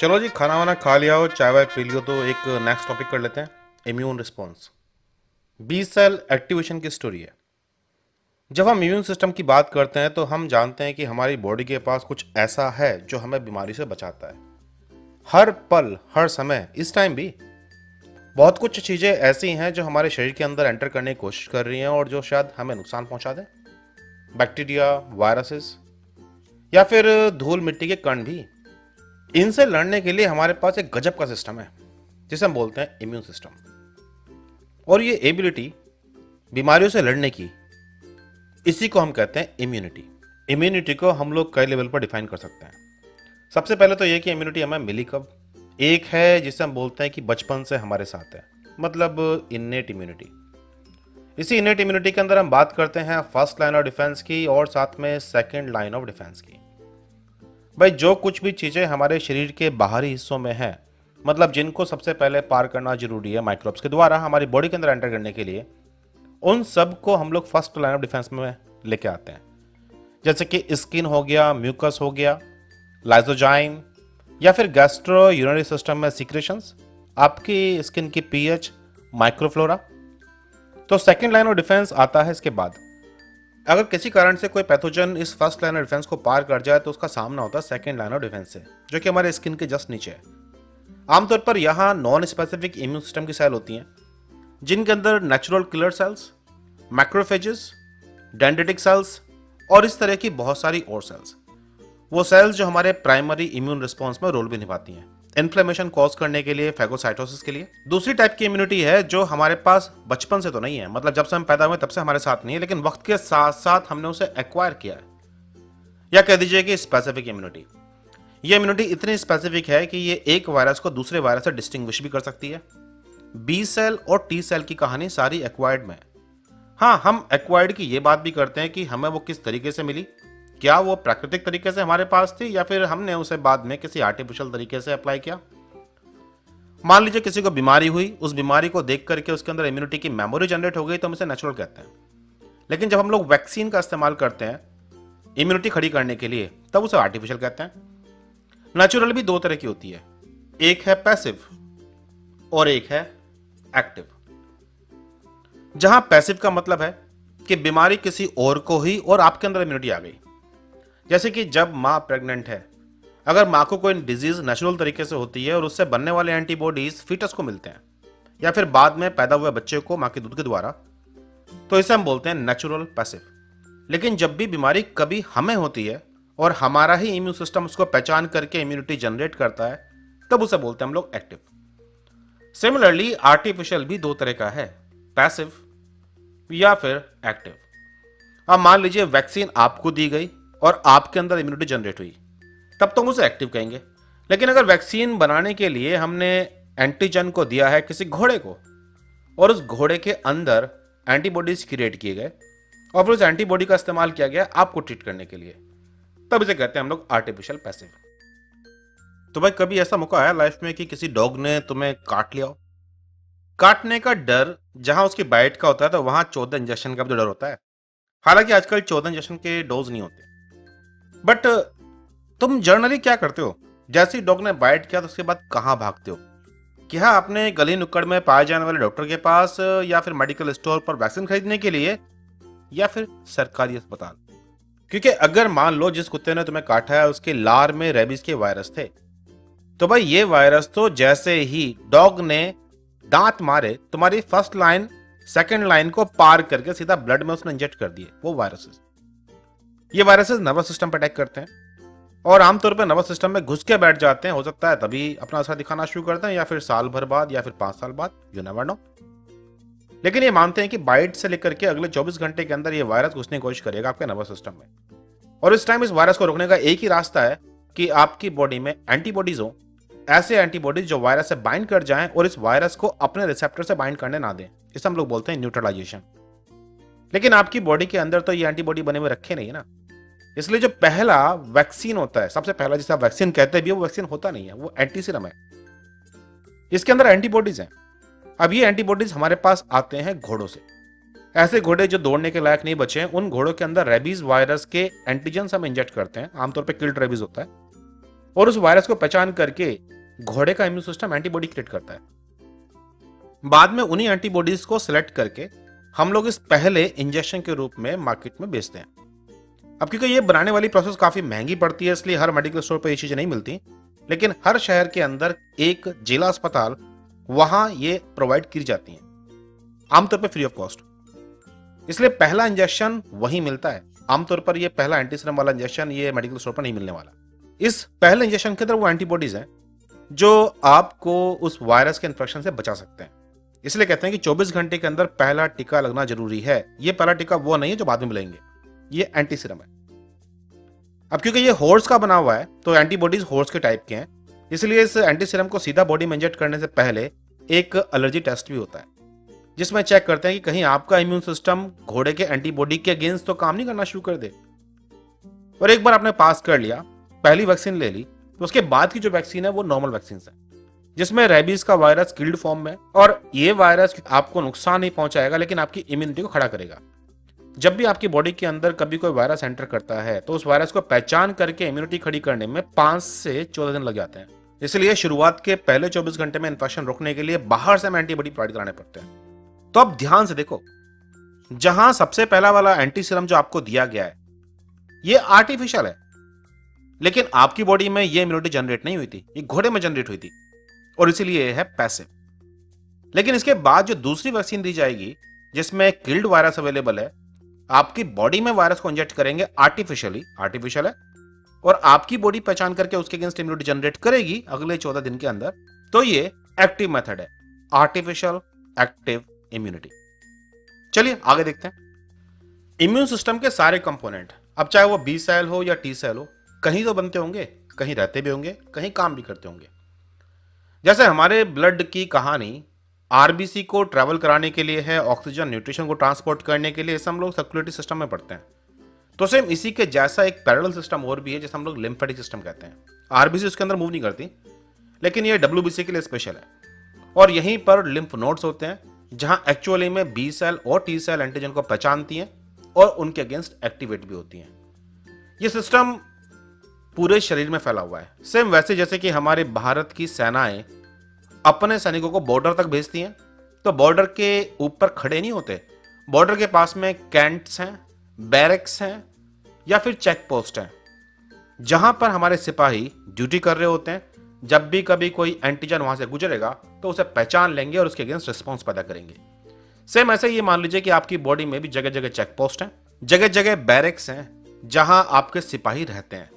चलो जी, खाना वाना खा लिया हो चाय वाय पी लियो तो एक नेक्स्ट टॉपिक कर लेते हैं immune response B cell activation की स्टोरी है। जब हम इम्यून सिस्टम की बात करते हैं तो हम जानते हैं कि हमारी बॉडी के पास कुछ ऐसा है जो हमें बीमारी से बचाता है। हर पल, हर समय, इस टाइम भी। बहुत कुछ चीज़ें ऐसी हैं जो हमारे शरीर के अंदर एंटर करने की कोशिश कर रही हैं और जो शायद हमें नुकसान पहुँचा दें। बैक्टीरिया वायरसेस या फिर धूल मिट्टी के कण भी। इनसे लड़ने के लिए हमारे पास एक गजब का सिस्टम है, जिसे हम बोलते हैं इम्यून सिस्टम और ये एबिलिटी बीमारियों से लड़ने की, इसी को हम कहते हैं इम्यूनिटी इम्यूनिटी को हम लोग कई लेवल पर डिफाइन कर सकते हैं. सबसे पहले तो ये कि इम्यूनिटी हमें मिली कब? एक है जिसे हम बोलते हैं कि बचपन से हमारे साथ है मतलब इन्नेट इम्यूनिटी इसी इन्नेट इम्यूनिटी के अंदर हम बात करते हैं फ़र्स्ट लाइन ऑफ़ डिफेंस की और साथ में सेकेंड लाइन ऑफ़ डिफेंस की. भाई, जो कुछ भी चीज़ें हमारे शरीर के बाहरी हिस्सों में हैं मतलब जिनको सबसे पहले पार करना ज़रूरी है माइक्रोब्स के द्वारा हमारी बॉडी के अंदर एंटर करने के लिए, उन सबको हम लोग फ़र्स्ट लाइन ऑफ़ डिफेंस में लेके आते हैं। जैसे कि स्किन हो गया म्यूकस हो गया लाइजोजाइम या फिर गैस्ट्रो यूनरी सिस्टम में सीक्रेशंस आपकी स्किन की पीएच माइक्रोफ्लोरा तो सेकेंड लाइन ऑफ़ डिफेंस आता है इसके बाद। अगर किसी कारण से कोई पैथोजन इस फ़र्स्ट लाइन ऑफ़ डिफेंस को पार कर जाए तो उसका सामना होता है सेकेंड लाइन ऑफ़ डिफेंस से, जो कि हमारे स्किन के जस्ट नीचे है। आमतौर पर यहाँ नॉन स्पेसिफिक इम्यून सिस्टम की सेल होती हैं, जिनके अंदर natural killer cells macrophages dendritic cells और इस तरह की बहुत सारी और सेल्स वो सेल्स जो हमारे प्राइमरी इम्यून रिस्पॉन्स में रोल भी निभाती हैं। इन्फ्लेमेशन कॉज करने के लिए फैगोसाइटोसिस के लिए। दूसरी टाइप की इम्यूनिटी है जो हमारे पास बचपन से तो नहीं है। मतलब जब से हम पैदा हुए तब से हमारे साथ नहीं है, लेकिन वक्त के साथ साथ हमने उसे एक्वायर किया है। या कह दीजिए कि स्पेसिफिक इम्यूनिटी ये इम्यूनिटी इतनी स्पेसिफिक है कि ये एक वायरस को दूसरे वायरस से डिस्टिंग्विश भी कर सकती है। बी सेल और टी सेल की कहानी सारी एक्वायर्ड में हाँ। हम एक्वायर्ड की ये बात भी करते हैं कि हमें वो किस तरीके से मिली। क्या वो प्राकृतिक तरीके से हमारे पास थी या फिर हमने उसे बाद में किसी आर्टिफिशियल तरीके से अप्लाई किया? मान लीजिए किसी को बीमारी हुई, उस बीमारी को देख करके उसके अंदर इम्यूनिटी की मेमोरी जनरेट हो गई तो हम इसे नेचुरल कहते हैं। लेकिन जब हम लोग वैक्सीन का इस्तेमाल करते हैं इम्यूनिटी खड़ी करने के लिए, तब उसे आर्टिफिशियल कहते हैं। नेचुरल भी दो तरह की होती है। एक है पैसिव और एक है एक्टिव जहाँ पैसिव का मतलब है कि बीमारी किसी और को ही और आपके अंदर इम्यूनिटी आ गई। जैसे कि जब माँ प्रेग्नेंट है, अगर माँ को कोई डिज़ीज़ नेचुरल तरीके से होती है और उससे बनने वाले एंटीबॉडीज फीटस को मिलते हैं, या फिर बाद में पैदा हुए बच्चे को माँ के दूध के द्वारा तो इसे हम बोलते हैं नेचुरल पैसिव लेकिन जब भी बीमारी कभी हमें होती है और हमारा ही इम्यून सिस्टम उसको पहचान करके इम्यूनिटी जनरेट करता है, तब उसे बोलते हैं हम लोग एक्टिव सिमिलरली आर्टिफिशियल भी दो तरह का है पैसिव या फिर एक्टिव अब मान लीजिए वैक्सीन आपको दी गई और आपके अंदर इम्यूनिटी जनरेट हुई। तब तो हम उसे एक्टिव कहेंगे। लेकिन अगर वैक्सीन बनाने के लिए हमने एंटीजन को दिया है किसी घोड़े को, और उस घोड़े के अंदर एंटीबॉडीज क्रिएट किए गए, और फिर उस एंटीबॉडी का इस्तेमाल किया गया आपको ट्रीट करने के लिए, तब इसे कहते हैं हम लोग आर्टिफिशियल पैसिव तो भाई, कभी ऐसा मौका आया लाइफ में कि किसी डॉग ने तुम्हें काट लिया हो? काटने का डर जहाँ उसकी बाइट का होता है तो वहाँ चौदह इंजेक्शन का भी डर होता है। हालाँकि आजकल चौदह इंजेक्शन के डोज नहीं होते। बट तुम जर्नली क्या करते हो? जैसे ही डॉग ने बाइट किया तो उसके बाद कहाँ भागते हो? क्या अपने गली नुक्कड़ में पाए जाने वाले डॉक्टर के पास, या फिर मेडिकल स्टोर पर वैक्सीन खरीदने के लिए, या फिर सरकारी अस्पताल? क्योंकि अगर मान लो जिस कुत्ते ने तुम्हें काटा है, उसके लार में रेबीज के वायरस थे तो भाई ये वायरस तो जैसे ही डॉग ने दांत मारे, तुम्हारी फ़र्स्ट लाइन सेकेंड लाइन को पार करके सीधा ब्लड में उसने इंजेक्ट कर दिए, वो वायरसेस ये वायरसेस नर्वस सिस्टम पर अटैक करते हैं। और आमतौर पर नर्वस सिस्टम में घुस के बैठ जाते हैं, हो सकता है तभी अपना असर दिखाना शुरू करते हैं या फिर साल भर बाद या फिर पाँच साल बाद यू नेवर नो लेकिन ये मानते हैं कि बाइट से लेकर के अगले 24 घंटे के अंदर ये वायरस घुसने की कोशिश करेगा आपके नर्वस सिस्टम में। और इस टाइम इस वायरस को रोकने का एक ही रास्ता है कि आपकी बॉडी में एंटीबॉडीज हो, ऐसे एंटीबॉडीज जो वायरस से बाइंड कर जाएँ और इस वायरस को अपने रिसेप्टर से बाइंड करने ना दें। इसे हम लोग बोलते हैं न्यूट्रलाइजेशन लेकिन आपकी बॉडी के अंदर तो ये एंटीबॉडी बने हुए रखे नहीं है ना। इसलिए जो पहला वैक्सीन होता है, सबसे पहला जिसे आप वैक्सीन कहते भी वो वैक्सीन होता नहीं है, वो एंटीसीरम है। इसके अंदर एंटीबॉडीज हैं। अब ये एंटीबॉडीज हमारे पास आते हैं घोड़ों से। ऐसे घोड़े जो दौड़ने के लायक नहीं बचे हैं, उन घोड़ों के अंदर रेबीज वायरस के एंटीजन हम इंजेक्ट करते हैं, आमतौर पर किल्ड रेबीज होता है। और उस वायरस को पहचान करके घोड़े का इम्यून सिस्टम एंटीबॉडी क्रिएट करता है। बाद में उन्हीं एंटीबॉडीज को सिलेक्ट करके हम लोग इस पहले इंजेक्शन के रूप में मार्केट में बेचते हैं। अब क्योंकि ये बनाने वाली प्रोसेस काफ़ी महँगी पड़ती है, इसलिए हर मेडिकल स्टोर पर ये चीज़ें नहीं मिलती। लेकिन हर शहर के अंदर एक जिला अस्पताल, वहाँ ये प्रोवाइड की जाती हैं। आमतौर पर फ्री ऑफ़ कॉस्ट इसलिए पहला इंजेक्शन वही मिलता है। आमतौर पर ये पहला एंटीसीरम वाला इंजेक्शन ये मेडिकल स्टोर पर नहीं मिलने वाला। इस पहले इंजेक्शन के अंदर वो एंटीबॉडीज हैं, जो आपको उस वायरस के इन्फेक्शन से बचा सकते हैं। इसलिए कहते हैं कि 24 घंटे के अंदर पहला टीका लगना ज़रूरी है। ये पहला टीका वो नहीं है जो बाद में मिलेंगे। ये एंटीसीरम है। अब क्योंकि ये हॉर्स का बना हुआ है तो एंटीबॉडीज हॉर्स के टाइप के हैं, इसलिए इस एंटीसीरम को सीधा बॉडी में इंजेक्ट करने से पहले एक एलर्जी टेस्ट भी होता है, जिसमें चेक करते हैं कि कहीं आपका इम्यून सिस्टम घोड़े के एंटीबॉडी के अगेंस्ट तो काम नहीं करना शुरू कर दे। और एक बार आपने पास कर लिया, पहली वैक्सीन ले ली तो उसके बाद की जो वैक्सीन है वो नॉर्मल वैक्सीन है, जिसमें रेबीज का वायरस किल्ड फॉर्म में, और ये वायरस आपको नुकसान नहीं पहुंचाएगा, लेकिन आपकी इम्यूनिटी को खड़ा करेगा। जब भी आपकी बॉडी के अंदर कभी कोई वायरस एंटर करता है तो उस वायरस को पहचान करके इम्यूनिटी खड़ी करने में पाँच से चौदह दिन लग जाते हैं। इसलिए शुरुआत के पहले 24 घंटे में इन्फेक्शन रोकने के लिए बाहर से हम एंटीबॉडी प्रोवाइड कराने पड़ते हैं। तो अब ध्यान से देखो, जहाँ सबसे पहला वाला एंटी सीरम जो आपको दिया गया है, ये आर्टिफिशियल है। लेकिन आपकी बॉडी में ये इम्यूनिटी जनरेट नहीं हुई थी, ये घोड़े में जनरेट हुई थी, और इसीलिए है पैसे लेकिन इसके बाद जो दूसरी वैक्सीन दी जाएगी, जिसमें किल्ड वायरस अवेलेबल है आपकी बॉडी में वायरस को इंजेक्ट करेंगे आर्टिफिशियली आर्टिफिशियल है, और आपकी बॉडी पहचान करके उसके अगेंस्ट इम्यूनिटी जनरेट करेगी अगले चौदह दिन के अंदर तो ये एक्टिव मेथड है आर्टिफिशियल एक्टिव इम्यूनिटी चलिए, आगे देखते हैं। इम्यून सिस्टम के सारे कंपोनेंट अब चाहे वो बी सेल हो या टी सेल हो, कहीं तो बनते होंगे, कहीं रहते भी होंगे, कहीं काम भी करते होंगे। जैसे हमारे ब्लड की कहानी आरबीसी को ट्रैवल कराने के लिए है, ऑक्सीजन, न्यूट्रिशन को ट्रांसपोर्ट करने के लिए ऐसे हम लोग सर्कुलेटरी सिस्टम में पढ़ते हैं। तो सेम इसी के जैसा एक पैरल सिस्टम और भी है, जैसे हम लोग लिम्फेटिक सिस्टम कहते हैं। आरबीसी उसके अंदर मूव नहीं करती, लेकिन ये WBC के लिए स्पेशल है। और यहीं पर लिम्फ नोड्स होते हैं, जहाँ एक्चुअली में बी सेल और टी सेल एंटीजन को पहचानती हैं और उनके अगेंस्ट एक्टिवेट भी होती हैं। ये सिस्टम पूरे शरीर में फैला हुआ है। सेम वैसे जैसे कि हमारे भारत की सेनाएँ अपने सैनिकों को बॉर्डर तक भेजती हैं। तो बॉर्डर के ऊपर खड़े नहीं होते। बॉर्डर के पास में कैंट्स हैं बैरक्स हैं, या फिर चेक पोस्ट हैं। जहाँ पर हमारे सिपाही ड्यूटी कर रहे होते हैं, जब भी कभी कोई एंटीजन वहाँ से गुजरेगा तो उसे पहचान लेंगे और उसके अगेंस्ट रिस्पॉन्स पैदा करेंगे। सेम ऐसे ये मान लीजिए कि आपकी बॉडी में भी जगह जगह चेक पोस्ट हैं जगह जगह बैरक्स हैं, जहाँ आपके सिपाही रहते हैं।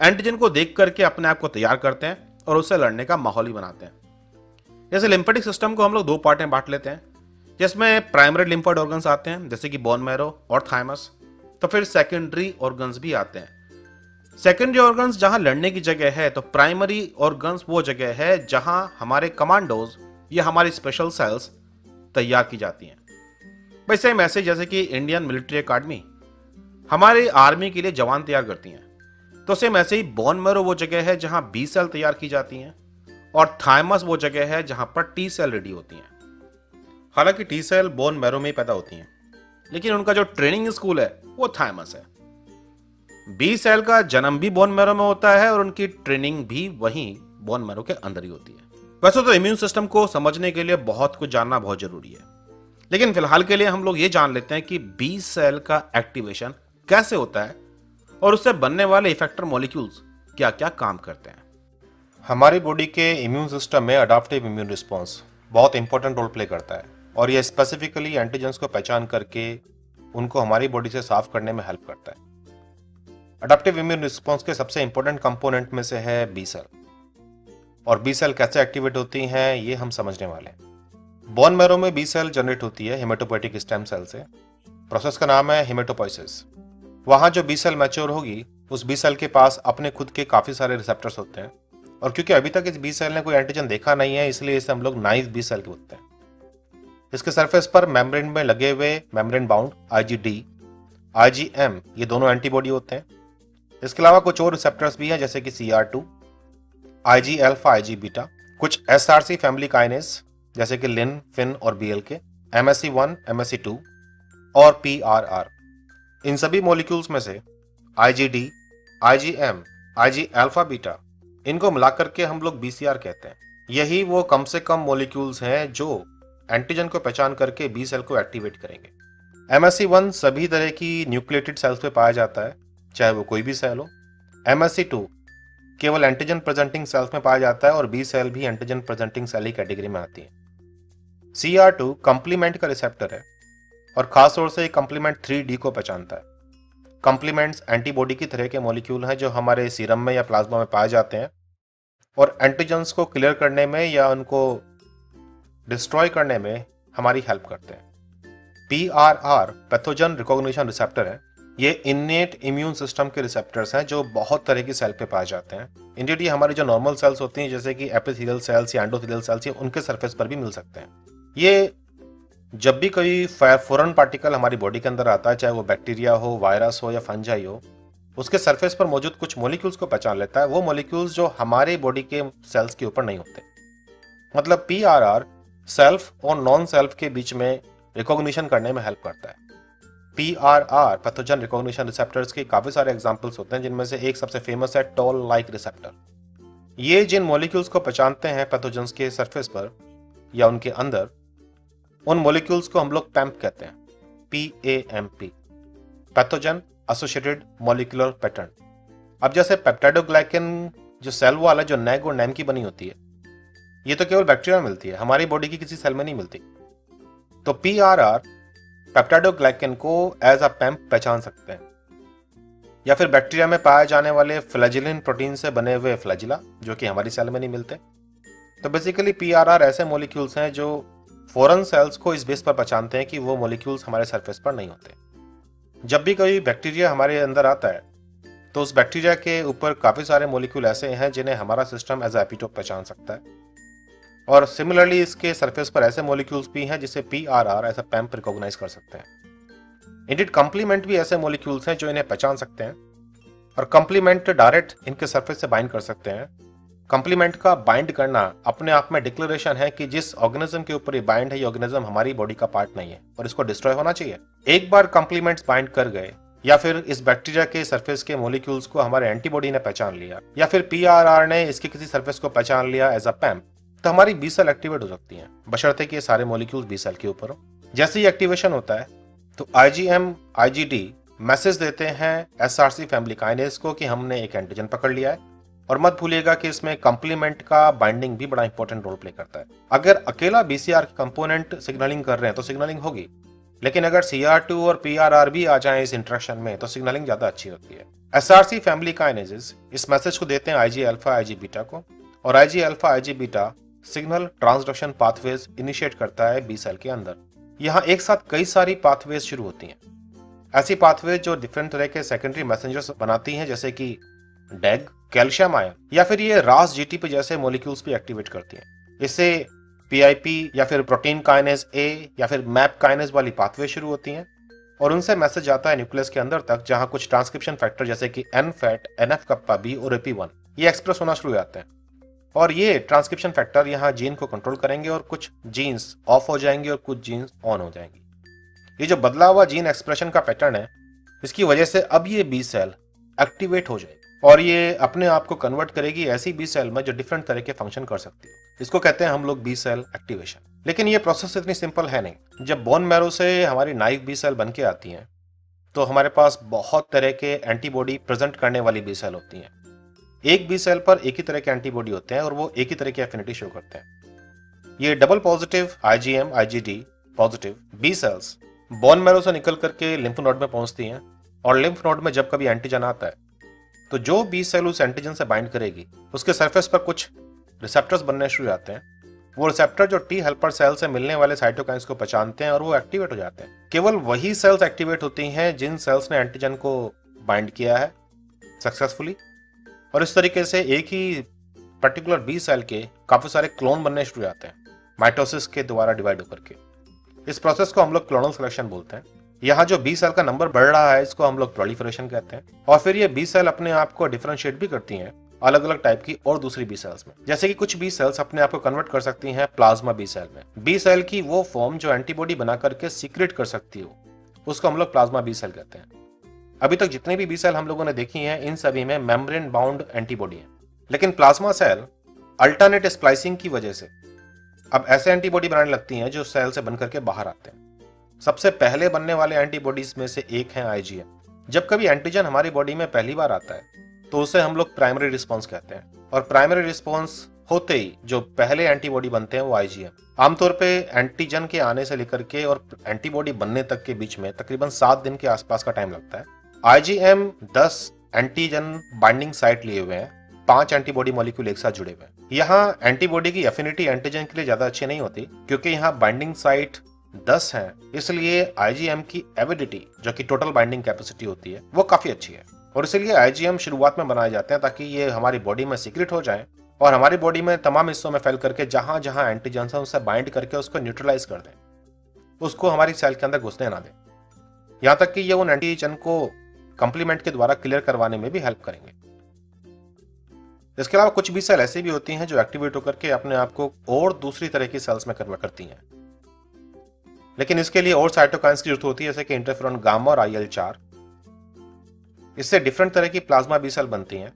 एंटीजन को देख करके अपने आप को तैयार करते हैं और उससे लड़ने का माहौल ही बनाते हैं। जैसे लिम्फेटिक सिस्टम को हम लोग दो पार्ट में बांट लेते हैं। जिसमें प्राइमरी लिम्फोइड ऑर्गन्स आते हैं, जैसे कि बोन मैरो और थाइमस तो फिर सेकेंडरी ऑर्गन्स भी आते हैं। सेकेंडरी ऑर्गन्स जहाँ लड़ने की जगह है तो प्राइमरी ऑर्गन्स वो जगह है जहाँ हमारे कमांडोज या हमारी स्पेशल सेल्स तैयार की जाती हैं। भाई सेम ऐसे जैसे कि इंडियन मिलिट्री अकाडमी हमारी आर्मी के लिए जवान तैयार करती हैं। तो सेम ऐसे ही बोन मैरो वो जगह है जहाँ बी सेल तैयार की जाती हैं। और थाइमस वो जगह है जहाँ पर टी सेल रेडी होती हैं। हालाँकि टी सेल बोन मैरो में ही पैदा होती हैं, लेकिन उनका जो ट्रेनिंग स्कूल है, वो थाइमस है। बी सेल का जन्म भी बोन मैरो में होता है और उनकी ट्रेनिंग भी वहीं बोन मैरो के अंदर ही होती है। वैसे तो इम्यून सिस्टम को समझने के लिए बहुत कुछ जानना बहुत ज़रूरी है। लेकिन फ़िलहाल के लिए हम लोग ये जान लेते हैं कि बी सेल का एक्टिवेशन कैसे होता है और उससे बनने वाले इफेक्टर मॉलिक्यूल्स क्या क्या काम करते हैं। हमारी बॉडी के इम्यून सिस्टम में अडाप्टिव इम्यून रिस्पॉन्स बहुत इंपॉर्टेंट रोल प्ले करता है और यह स्पेसिफिकली एंटीजेंस को पहचान करके उनको हमारी बॉडी से साफ़ करने में हेल्प करता है। अडाप्टिव इम्यून रिस्पॉन्स के सबसे इंपॉर्टेंट कंपोनेंट में से है बी सेल और बी सेल कैसे एक्टिवेट होती हैं, ये हम समझने वाले हैं। बोन मैरो में बी सेल जनरेट होती है हिमेटोपोइटिक स्टेम सेल से। प्रोसेस का नाम है हिमेटोपोइसिस वहाँ जो बी सेल मैच्योर होगी, उस बी सेल के पास अपने खुद के काफ़ी सारे रिसेप्टर्स होते हैं। और क्योंकि अभी तक इस बी सेल ने कोई एंटीजन देखा नहीं है, इसलिए इसे हम लोग नाइस बी सेल के बोलते हैं। इसके सरफेस पर मेम्ब्रेन में लगे हुए मेम्ब्रेन बाउंड आईजीडी आईजीएम ये दोनों एंटीबॉडी होते हैं। इसके अलावा कुछ और रिसेप्टर्स भी हैं, जैसे कि C R two I G alpha I G beta कुछ S R C family kinase जैसे कि लिन फिन और B L K M S C one M S C two और पी आर आर इन सभी मोलिक्यूल्स में से I G D I G M I G alpha beta इनको मिलाकर के हम लोग बीसीआर कहते हैं। यही वो कम से कम मोलिक्यूल्स हैं जो एंटीजन को पहचान करके बी सेल को एक्टिवेट करेंगे। एमएससी वन सभी तरह की न्यूक्लिएटेड सेल्स में पाया जाता है, चाहे वो कोई भी सेल हो। एमएससी टू केवल एंटीजन प्रेजेंटिंग सेल्स में पाया जाता है और बी सेल भी एंटीजन प्रेजेंटिंग सेल ही कैटेगरी में आती है। सी आर टू कंप्लीमेंट का रिसेप्टर है और खास तौर से कंप्लीमेंट थ्री डी को पहचानता है। कंप्लीमेंट्स एंटीबॉडी की तरह के मॉलिक्यूल हैं जो हमारे सीरम में या प्लाज्मा में पाए जाते हैं। और एंटीजन्स को क्लियर करने में या उनको डिस्ट्रॉय करने में हमारी हेल्प करते हैं। P R R pathogen recognition receptor है। ये इन्नेट इम्यून सिस्टम के रिसेप्टर्स हैं जो बहुत तरह की सेल पे पाए जाते हैं। इंडियड ये हमारी जो नॉर्मल सेल्स होती हैं, जैसे कि एपिथेलियल सेल्स या एंडोथेलियल सेल्स या उनके सरफेस पर भी मिल सकते हैं। ये जब भी कोई फॉरन पार्टिकल हमारी बॉडी के अंदर आता है, चाहे वो बैक्टीरिया हो वायरस हो या फंजाई हो, उसके सरफेस पर मौजूद कुछ मोलिक्यूल्स को पहचान लेता है। वो मोलिक्यूल्स जो हमारे बॉडी के सेल्स के ऊपर नहीं होते। मतलब पी आर आर सेल्फ और नॉन सेल्फ के बीच में रिकॉग्निशन करने में हेल्प करता है। P R R pathogen recognition receptors के काफ़ी सारे एग्जाम्पल्स होते हैं, जिनमें से एक सबसे फ़ेमस है टॉल लाइक रिसेप्टर ये जिन मॉलिक्यूल्स को पहचानते हैं पैथोजन्स के सरफेस पर या उनके अंदर उन मॉलिक्यूल्स को हम लोग पैम्प कहते हैं। P A M P pathogen associated molecular pattern अब जैसे पेप्टाइडोग्लाइकन जो सेल वाला, जो नेग और नैम की बनी होती है, ये तो केवल बैक्टीरिया में मिलती है, हमारी बॉडी की किसी सेल में नहीं मिलती। तो पी आर आर पेप्टाइडोग्लाइकन को एज अ पैम्प पहचान सकते हैं। या फिर बैक्टीरिया में पाए जाने वाले फ्लैजिलिन प्रोटीन से बने हुए फ्लैजिला जो कि हमारी सेल में नहीं मिलते। तो बेसिकली पी आर आर ऐसे मोलिक्यूल्स हैं जो फॉरन सेल्स को इस बेस पर पहचानते हैं कि वो मोलिक्यूल्स हमारे सरफेस पर नहीं होते। जब भी कोई बैक्टीरिया हमारे अंदर आता है तो उस बैक्टीरिया के ऊपर काफ़ी सारे मोलिक्यूल ऐसे हैं जिन्हें हमारा सिस्टम एज एपिटोप पहचान सकता है। और सिमिलरली इसके सरफेस पर ऐसे मोलिक्यूल्स भी हैं जिसे P R R a PAMP recognise कर सकते हैं। इंडिट कंप्लीमेंट भी ऐसे मोलिक्यूल्स हैं जो इन्हें पहचान सकते हैं और कंप्लीमेंट डायरेक्ट इनके सरफेस से बाइंड कर सकते हैं। कंप्लीमेंट का बाइंड करना अपने आप में डिक्लेरेशन है कि जिस ऑर्गेनिज्म के ऊपर ये बाइंड है, ये ऑर्गेनिज्म हमारी बॉडी का पार्ट नहीं है और इसको डिस्ट्रॉय होना चाहिए। एक बार कंप्लीमेंट्स बाइंड कर गए या फिर इस बैक्टीरिया के सरफेस के मोलिक्यूल्स को हमारे एंटीबॉडी ने पहचान लिया या फिर पीआरआर ने इसके किसी सरफेस को पहचान लिया एज अ पैम्प तो हमारी बी सेल एक्टिवेट हो सकती है। बशर्ते कि ये सारे मोलिक्यूल्स बी सेल के ऊपर हो। जैसे ही एक्टिवेशन होता है तो आईजीएम आईजीडी मैसेज देते हैं एसआरसी फैमिली काइनेस को कि हमने एक एंटीजन पकड़ लिया है। और मत भूलिएगा कि इसमें कंप्लीमेंट का बाइंडिंग भी बड़ा इंपॉर्टेंट रोल प्ले करता है। अगर अकेला बीसीआर कंपोनेंट सिग्नलिंग कर रहे हैं तो सिग्नलिंग होगी। लेकिन अगर सी और आर भी आ जाए इस इंट्रैक्शन में तो सिग्नलिंग ज़्यादा अच्छी होती है। S R C family kinases इस मैसेज को देते हैं I IG alpha IG beta को, और I IG alpha IG beta signal transduction pathways initiate करता है बी सेल के अंदर। यहाँ एक साथ कई सारी पाथवेज शुरू होती हैं। ऐसी पाथवेज जो डिफरेंट तरह के सेकेंडरी मैसेंजर्स बनाती हैं, जैसे कि डेग कैल्शियम आयन, या फिर ये रास जीटीपी जैसे मोलिक्यूल्स भी एक्टिवेट करती हैं। इससे पीआईपी या फिर प्रोटीन काइनेज ए या फिर मैप काइनेज वाली पाथवे शुरू होती हैं। और उनसे मैसेज आता है न्यूक्लियस के अंदर तक, जहाँ कुछ ट्रांसक्रिप्शन फैक्टर जैसे कि N FAT N F kappa B और एपी वन ये एक्सप्रेस होना शुरू हो जाते हैं। और ये ट्रांसक्रिप्शन फैक्टर यहाँ जीन को कंट्रोल करेंगे और कुछ जीन्स ऑफ़ हो जाएँगे और कुछ जीन्स ऑन हो जाएँगी। ये जो बदला हुआ जीन एक्सप्रेशन का पैटर्न है, इसकी वजह से अब ये बी सेल एक्टिवेट हो जाएगी। और ये अपने आप को कन्वर्ट करेगी ऐसी बी सेल में जो डिफरेंट तरह के फ़ंक्शन कर सकती है। इसको कहते हैं हम लोग बी सेल एक्टिवेशन लेकिन ये प्रोसेस इतनी सिंपल है नहीं। जब बोन मैरो से हमारी नाइव बी सेल बन के आती हैं तो हमारे पास बहुत तरह के एंटीबॉडी प्रेजेंट करने वाली बी सेल होती हैं। एक बी सेल पर एक ही तरह के एंटीबॉडी होते हैं और वो एक ही तरह की एफिनिटी शो करते हैं। ये double positive IgM IgD positive B cells bone marrow से निकल करके लिम्फ नोड में पहुँचती हैं और लिम्फ नोड में जब कभी एंटीजन आता है तो जो बी सेल उस एंटीजन से बाइंड करेगी, उसके सरफेस पर कुछ रिसेप्टर्स बनने शुरू जाते हैं। वो रिसेप्टर जो टी हेल्पर सेल से मिलने वाले साइटोकाइंस को पहचानते हैं और वो एक्टिवेट हो जाते हैं। केवल वही सेल्स एक्टिवेट होती हैं जिन सेल्स ने एंटीजन को बाइंड किया है सक्सेसफुली और इस तरीके से एक ही पर्टिकुलर बी सेल के काफ़ी सारे क्लोन बनने शुरू जाते हैं माइटोसिस के द्वारा डिवाइड होकर के। इस प्रोसेस को हम लोग क्लोनल सिलेक्शन बोलते हैं। यहाँ जो बी सेल का नंबर बढ़ रहा है, इसको हम लोग प्रोलिफरेशन कहते हैं। और फिर ये बी सेल अपने आप को डिफ्रेंशिएट भी करती हैं अलग अलग टाइप की और दूसरी बी सेल्स में। जैसे कि कुछ बी सेल्स अपने आप को कन्वर्ट कर सकती हैं प्लाज्मा बी सेल में। बी सेल की वो फॉर्म जो एंटीबॉडी बना करके सीक्रेट कर सकती हो, उसको हम लोग प्लाज्मा बी सेल कहते हैं। अभी तक जितने भी बी सेल हम लोगों ने देखी हैं, इन सभी में मेम्ब्रेन बाउंड एंटीबॉडी है। लेकिन प्लाज्मा सेल अल्टरनेट स्प्लाइसिंग की वजह से अब ऐसे एंटीबॉडी बनाने लगती हैं जो सेल से बन करके बाहर आते हैं। सबसे पहले बनने वाले एंटीबॉडीज में से एक है आईजीएम जब कभी एंटीजन हमारी बॉडी में पहली बार आता है तो उसे हम लोग प्राइमरी रिस्पॉन्स कहते हैं। और प्राइमरी रिस्पॉन्स होते ही जो पहले एंटीबॉडी बनते हैं वो आईजीएम आमतौर पे एंटीजन के आने से लेकर के और एंटीबॉडी बनने तक के बीच में तकरीबन सात दिन के आसपास का टाइम लगता है। आईजीएम दस एंटीजन बाइंडिंग साइट लिए हुए हैं। पाँच एंटीबॉडी मॉलिक्यूल एक साथ जुड़े हुए हैं। यहाँ एंटीबॉडी की एफिनिटी एंटीजन के लिए ज़्यादा अच्छी नहीं होती, क्योंकि यहाँ बाइंडिंग साइट दस है, इसलिए आईजीएम की एविडिटी जो कि टोटल बाइंडिंग कैपेसिटी होती है, वो काफ़ी अच्छी है। और इसलिए आईजीएम शुरुआत में बनाए जाते हैं ताकि ये हमारी बॉडी में सीक्रेट हो जाए और हमारी बॉडी में तमाम हिस्सों में फैल करके जहाँ जहाँ एंटीजन है उससे बाइंड करके उसको न्यूट्रलाइज कर दें। उसको हमारी सेल के अंदर घुसने ना दें। यहाँ तक कि ये उन एंटीजन को कंप्लीमेंट के द्वारा क्लियर करवाने में भी हेल्प करेंगे। इसके अलावा कुछ भी सेल ऐसी भी होती हैं जो एक्टिवेट होकर के अपने आप को और दूसरी तरह की सेल्स में कन्वर्ट करती हैं। लेकिन इसके लिए और साइटोकाइंस की ज़रूरत होती है, जैसे कि इंटरफेरॉन गामा और आईएल चार। इससे डिफरेंट तरह की प्लाज्मा बी सेल बनती हैं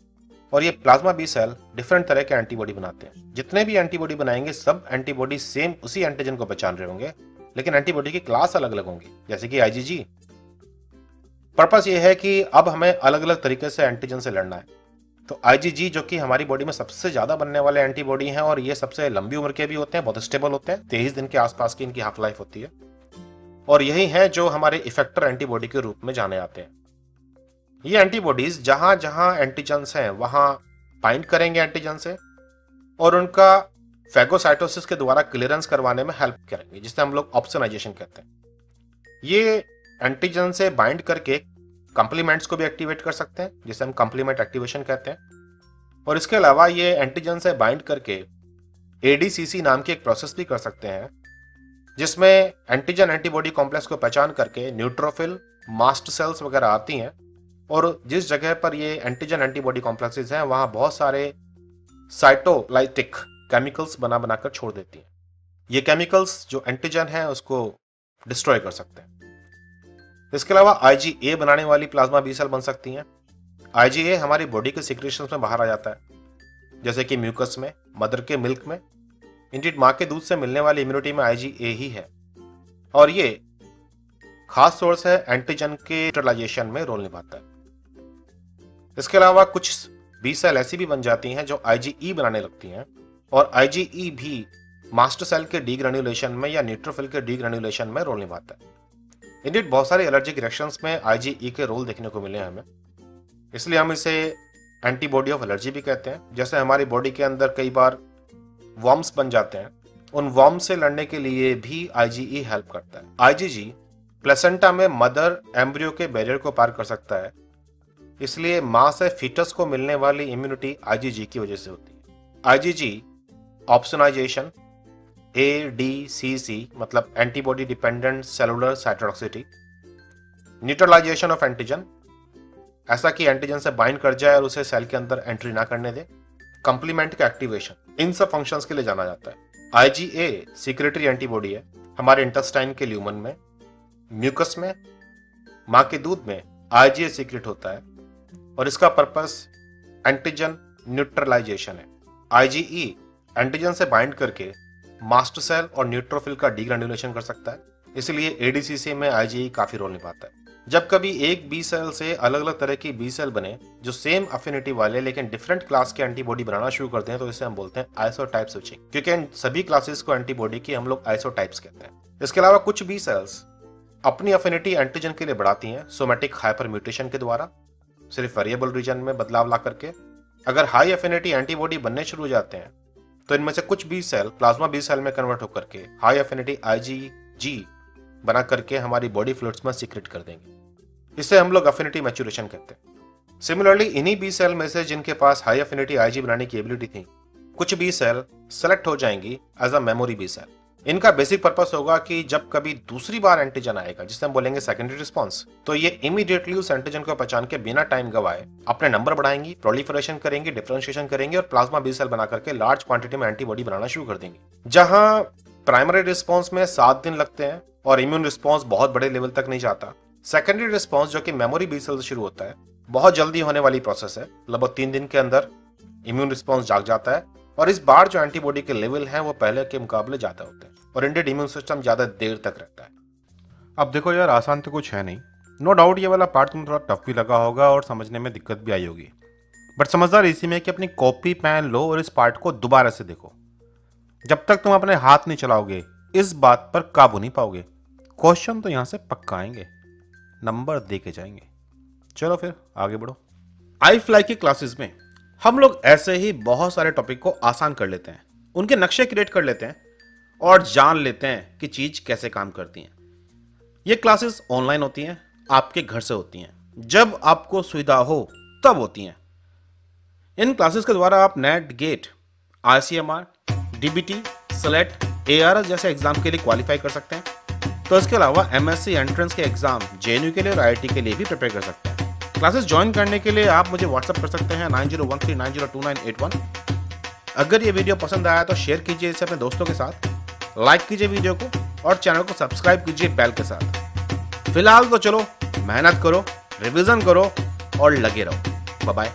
और ये प्लाज्मा बी सेल डिफरेंट तरह के एंटीबॉडी बनाते हैं। जितने भी एंटीबॉडी बनाएँगे, सब एंटीबॉडी सेम उसी एंटीजन को पहचान रहे होंगे, लेकिन एंटीबॉडी की क्लास अलग अलग होंगी, जैसे कि आईजीजी पर्पस ये है कि अब हमें अलग अलग तरीके से एंटीजन से लड़ना है। तो आईजीजी जो कि हमारी बॉडी में सबसे ज़्यादा बनने वाले एंटीबॉडी हैं, और ये सबसे लंबी उम्र के भी होते हैं, बहुत स्टेबल होते हैं, तेईस दिन के आसपास की इनकी हाफ़ लाइफ होती है। और यही है जो हमारे इफेक्टर एंटीबॉडी के रूप में जाने आते हैं। ये एंटीबॉडीज जहाँ जहाँ एंटीजन्स हैं, वहाँ बाइंड करेंगे एंटीजन से और उनका फैगोसाइटोसिस के द्वारा क्लियरेंस करवाने में हेल्प करेंगे, जिसे हम लोग ऑप्शनाइजेशन कहते हैं। ये एंटीजन से बाइंड करके कंप्लीमेंट्स को भी एक्टिवेट कर सकते हैं, जिसे हम कंप्लीमेंट एक्टिवेशन कहते हैं। और इसके अलावा ये एंटीजन से बाइंड करके एडीसीसी नाम की एक प्रोसेस भी कर सकते हैं। जिसमें एंटीजन एंटीबॉडी कॉम्प्लेक्स को पहचान करके न्यूट्रोफिल मास्ट सेल्स वगैरह आती हैं। और जिस जगह पर ये एंटीजन एंटीबॉडी कॉम्प्लेक्सेस हैं, वहाँ बहुत सारे साइटोलाइटिक केमिकल्स बना बनाकर छोड़ देती हैं। ये केमिकल्स जो एंटीजन है, उसको डिस्ट्रॉय कर सकते हैं। इसके अलावा आईजीए बनाने वाली प्लाज्मा बी सेल बन सकती हैं। आईजीए हमारी बॉडी के सिक्रेशन में बाहर आ जाता है। जैसे कि म्यूकस में मदर के मिल्क में इंडिट माँ के दूध से मिलने वाली इम्यूनिटी में आईजीए ही है। और ये खास तौर से एंटीजन के न्यूट्रलाइजेशन में रोल निभाता है। इसके अलावा कुछ बी सेल ऐसी भी बन जाती हैं जो आईजीई e बनाने लगती हैं। और आईजीई e भी मास्टर सेल के डीग्रेन्युलेशन में या न्यूट्रोफिल के डीग्रेन्युलेशन में रोल निभाता है। इंडिट बहुत सारे एलर्जिक रिएक्शन में आईजीई e के रोल देखने को मिले हैं हमें। इसलिए हम इसे एंटीबॉडी ऑफ़ एलर्जी भी कहते हैं। जैसे हमारी बॉडी के अंदर कई बार वॉर्म्स बन जाते हैं, उन वॉर्म से लड़ने के लिए भी आईजीई हेल्प करता है। आईजीजी प्लेसेंटा में मदर एम्ब्रियो के बैरियर को पार कर सकता है। इसलिए माँ से फीटस को मिलने वाली इम्यूनिटी आईजीजी की वजह से होती है। IgG ऑप्शनाइजेशन A D C C मतलब antibody dependent cellular cytotoxicity neutralisation of antigen ऐसा कि एंटीजन से बाइंड कर जाए और उसे सेल के अंदर एंट्री ना करने दे। कंप्लीमेंट का एक्टिवेशन इन सब फ़ंक्शंस के लिए जाना जाता है। आईजीए सीक्रेटरी एंटीबॉडी है, हमारे इंटेस्टाइन के ल्यूमन में म्यूकस में, माँ के दूध में आईजीए सीक्रेट होता है, और इसका पर्पस एंटीजन न्यूट्रलाइजेशन है। आईजीई एंटीजन से बाइंड करके मास्टर सेल और न्यूट्रोफिल का डीग्रेन्युलेशन कर सकता है, इसलिए एडीसीसी में आईजीई काफ़ी रोल निभाता है। जब कभी एक बी सेल से अलग अलग तरह की बी सेल बने, जो सेम अफिनिटी वाले लेकिन डिफरेंट क्लास के एंटीबॉडी बनाना शुरू करते हैं तो इसे हम बोलते हैं आइसोटाइप स्विचिंग क्योंकि इन सभी क्लासेस को एंटीबॉडी की हम लोग आइसोटाइप्स कहते हैं। इसके अलावा कुछ बी सेल्स अपनी अफिनिटी एंटीजन के लिए बढ़ाती हैं सोमेटिक हाइपर म्यूटेशन के द्वारा, सिर्फ़ वेरिएबल रीजन में बदलाव ला करके। अगर हाई एफिनिटी एंटीबॉडी बनने शुरू हो जाते हैं तो इनमें से कुछ B cell plasma B cell में कन्वर्ट होकर के हाई एफिनिटी जी बना करके हमारी बॉडी फ्लूड्स में सीक्रेट कर देंगे। इसे हम लोग अफिनिटी मैचुरेशन कहते हैं। सिमिलरली इन्हीं बी सेल में से जिनके पास हाई एफिनिटी आईजी बनाने की एबिलिटी थी, कुछ बी सेल सेलेक्ट हो जाएँगी as a memory B cell इनका बेसिक पर्पस होगा कि जब कभी दूसरी बार एंटीजन आएगा, जिसे हम बोलेंगे सेकेंडरी रिस्पॉन्स तो ये इमीडिएटली उस एंटीजन को पहचान के बिना टाइम गवाए, अपने नंबर बढ़ाएँगी प्रोलिफरेशन करेंगी डिफ्रेंशिएशन करेंगे और प्लाज्मा बी सेल बना करके लार्ज क्वांटिटी में एंटीबॉडी बनाना शुरू कर देंगी। जहाँ प्राइमरी रिस्पॉन्स में सात दिन लगते हैं और इम्यून रिस्पॉन्स बहुत बड़े लेवल तक नहीं जाता। सेकेंडरी रिस्पॉन्स जो कि मेमोरी बी सेल से शुरू होता है, बहुत जल्दी होने वाली प्रोसेस है। लगभग तीन दिन के अंदर इम्यून रिस्पॉन्स जाग जाता है और इस बार जो एंटीबॉडी के लेवल हैं वो पहले के मुकाबले ज़्यादा होते हैं और इंडियन इम्यून सिस्टम ज़्यादा देर तक रहता है। अब देखो यार, आसान तो कुछ है नहीं। नो डाउट ये वाला पार्ट तुम्हें थोड़ा टफ भी लगा होगा और समझने में दिक्कत भी आई होगी। बट समझदार इसी में कि अपनी कॉपी पेन लो और इस पार्ट को दोबारा से देखो। जब तक तुम अपने हाथ नहीं चलाओगे, इस बात पर काबू नहीं पाओगे। क्वेश्चन तो यहाँ से पक्का आएँगे। नंबर दे के जाएँगे। चलो फिर, आगे बढ़ो। आई फ्लाई की क्लासेस में हम लोग ऐसे ही बहुत सारे टॉपिक को आसान कर लेते हैं। उनके नक्शे क्रिएट कर लेते हैं और जान लेते हैं कि चीज़ कैसे काम करती हैं। ये क्लासेस ऑनलाइन होती हैं, आपके घर से होती हैं। जब आपको सुविधा हो, तब होती हैं। इन क्लासेस के द्वारा आप NET, GATE I DBT select ए जैसे एग्ज़ाम के लिए क्वालिफाई कर सकते हैं। तो इसके अलावा एम एस सी एंट्रेंस के एग्ज़ाम जेएनयू के लिए और आई के लिए भी प्रिपेयर कर सकते हैं। क्लासेस ज्वाइन करने के लिए आप मुझे व्हाट्सअप कर सकते हैं nine zero one three, nine zero two nine eight one. अगर ये वीडियो पसंद आया तो शेयर कीजिए इसे अपने दोस्तों के साथ लाइक कीजिए वीडियो को और चैनल को सब्सक्राइब कीजिए बेल के साथ। फ़िलहाल तो चलो, मेहनत करो रिविजन करो और लगे रहो। बाय